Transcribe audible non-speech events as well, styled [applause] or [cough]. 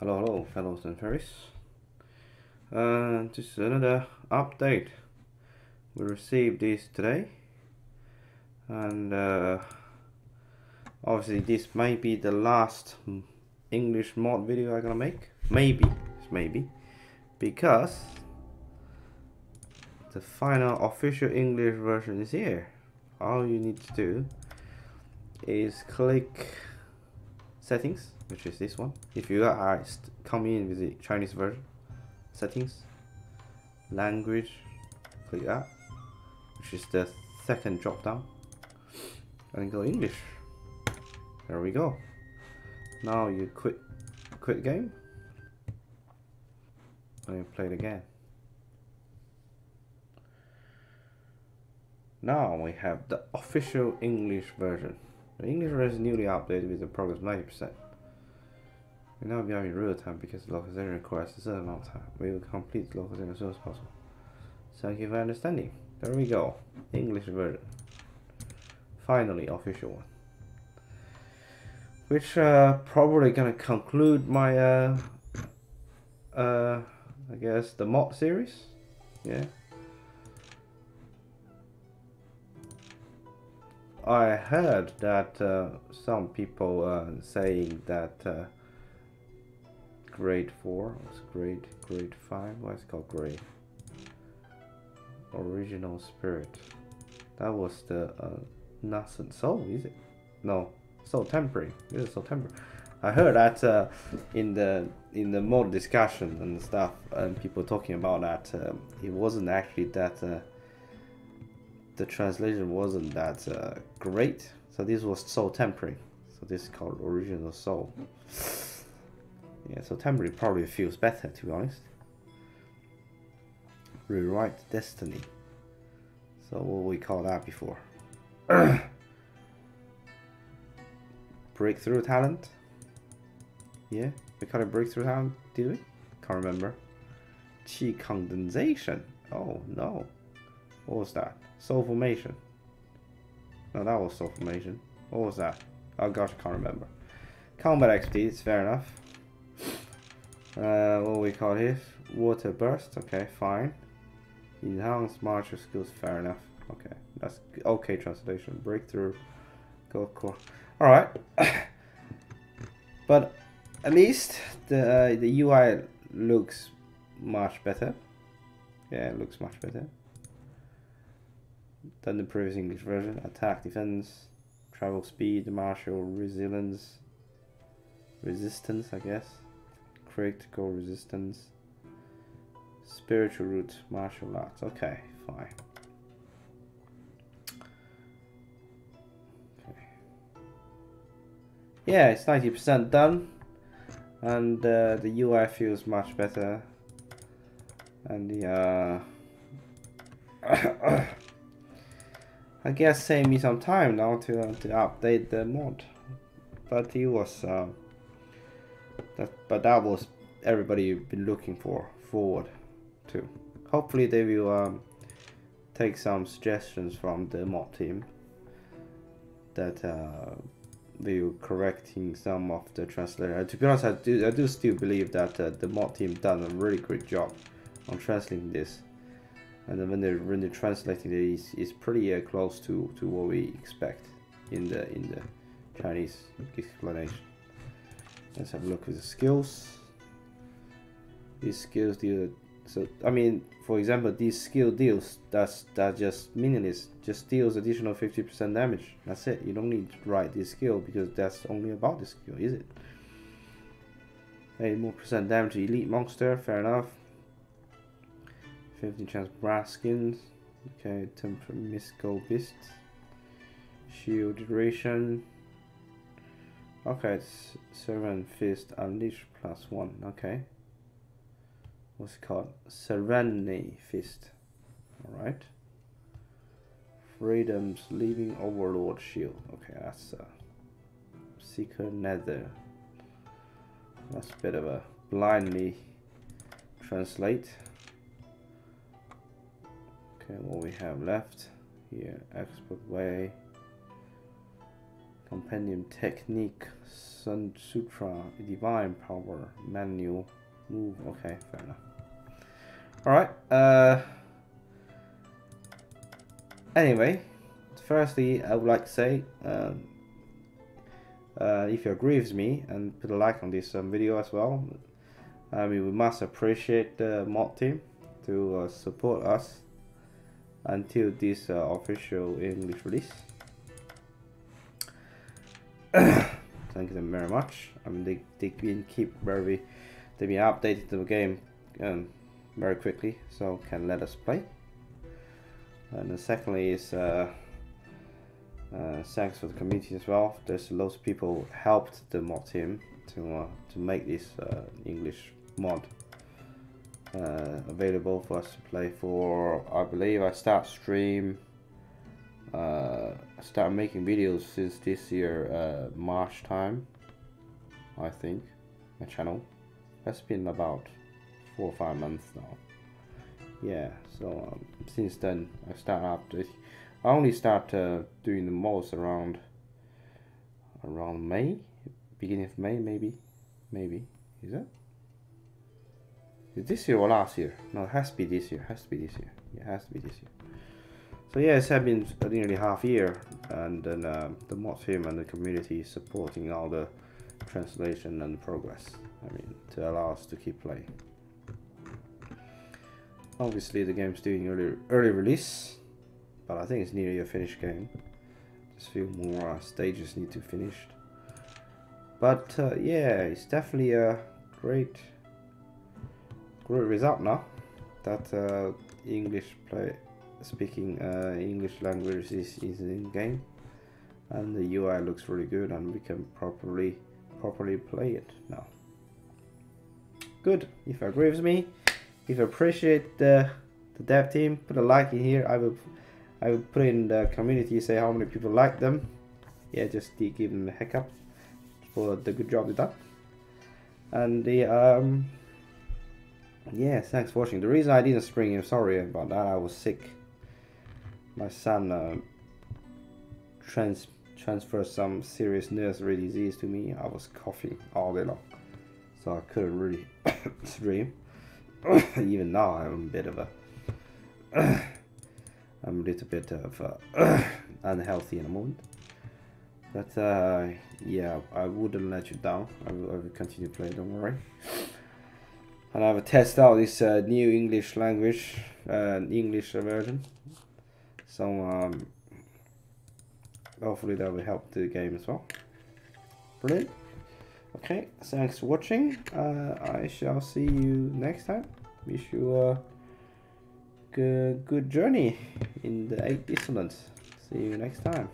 Hello, hello, fellows and fairies. Uh, this is another update. We received this today, and uh, obviously this may be the last English mod video I'm gonna make. Maybe, maybe, because the final official English version is here. All you need to do is click settings which is this one. If you are coming in with the Chinese version settings language click that which is the second drop down and go English. There we go. Now you quit quit game and you play it again. Now we have the official English version. The English version is newly updated with the progress 90% we now be in real time because the localization requires a certain amount of time. We will complete the localization as soon as possible. Thank you for understanding. There we go. English version. Finally, official one. Which uh, probably gonna conclude my uh, uh, I guess the mod series. Yeah. I heard that uh, some people uh, saying that uh, grade 4 what's grade grade 5 what's called grade? Original spirit. That was the uh, nascent soul is it no soul temporary. This is soul temporary. I heard that uh, in the in the mod discussion and stuff and people talking about that uh, it wasn't actually that uh, the translation wasn't that uh, great. So this was soul temporary. So this is called original soul yeah, so temporary probably feels better to be honest. Rewrite destiny. So what we call that before? [coughs] breakthrough talent. Yeah, we call it breakthrough talent, did we? Can't remember. Chi condensation. Oh no. What was that? Soul formation. No, that was soul formation. What was that? Oh gosh, I can't remember. Combat XP, it's fair enough. Uh, what we call this? Water burst. Okay, fine. Enhanced martial skills. Fair enough. Okay, that's okay translation. Breakthrough. Go core. All right. [coughs] but at least the uh, the UI looks much better. Yeah, it looks much better than the previous English version. Attack, defense, travel speed, martial resilience, resistance, I guess critical resistance, spiritual root, martial arts. Okay, fine. Okay. Yeah, it's 90% done. And uh, the UI feels much better. And the... Uh, [coughs] I guess save me some time now to, uh, to update the mod. But it was... Uh, that, but that was everybody been looking for forward to. Hopefully they will um, take some suggestions from the mod team that uh, will correcting some of the translation. to be honest, I do I do still believe that uh, the mod team done a really great job on translating this, and when they when they're translating it, it's, it's pretty uh, close to to what we expect in the in the Chinese explanation. Let's have a look at the skills. These skills deal. So I mean, for example, these skill deals. That's that just meaningless. Just deals additional 50% damage. That's it. You don't need to write this skill because that's only about the skill, is it? 8 more percent damage to elite monster. Fair enough. 15 chance brass skins. Okay, temper misco beast. Shield duration. Okay, it's Servant Fist Unleash plus one. Okay. What's it called? Serenity Fist. Alright. Freedom's Living Overlord Shield. Okay, that's a Seeker Nether. That's a bit of a blindly translate. Okay, what we have left here, expert way. Compendium Technique Sun Sutra, Divine Power, Manual, Move. Okay, fair enough. Alright, uh, anyway, firstly, I would like to say, um, uh, if you agree with me, and put a like on this um, video as well. I mean, we must appreciate the mod team to uh, support us until this uh, official English release. [coughs] Thank them very much. I mean, they, they been keep very, they been updated to the game um, very quickly, so can let us play. And secondly is uh, uh, thanks for the community as well. There's lots of people helped the mod team to uh, to make this uh, English mod uh, available for us to play for. I believe I start stream. I started making videos since this year uh, March time. I think my channel. That's been about four or five months now. Yeah, so um, since then I start updating. I only start uh, doing the most around around May, beginning of May maybe, maybe is that? Is this year or last year? No, it has to be this year. Has to be this year. It has to be this year. So yeah, it's been nearly half year, and then uh, the mod team and the community supporting all the translation and progress. I mean, to allow us to keep playing. Obviously, the game's doing early early release, but I think it's nearly a finished game. Just few more uh, stages need to be finished. But uh, yeah, it's definitely a great, great result now that uh, English play speaking uh, English language is, is in game and the UI looks really good and we can properly properly play it now. Good, if you agree with me, if you appreciate the, the dev team, put a like in here, I will I will put in the community say how many people like them. Yeah, just give them a heck up for the good job they done. And the um yeah, thanks for watching. The reason I didn't spring you, sorry about that, I was sick my son uh, trans transferred some serious nursery disease to me. I was coughing all day long, so I couldn't really [coughs] stream. [coughs] Even now, I'm a bit of a, [coughs] I'm a little bit of unhealthy in the moment. But uh, yeah, I wouldn't let you down. I will, I will continue playing. Don't worry. And I will test out this uh, new English language, uh, English version. So um, hopefully that will help the game as well. Brilliant. Okay, thanks for watching. Uh, I shall see you next time. Wish you a good, journey in the Eight Dissonance. See you next time.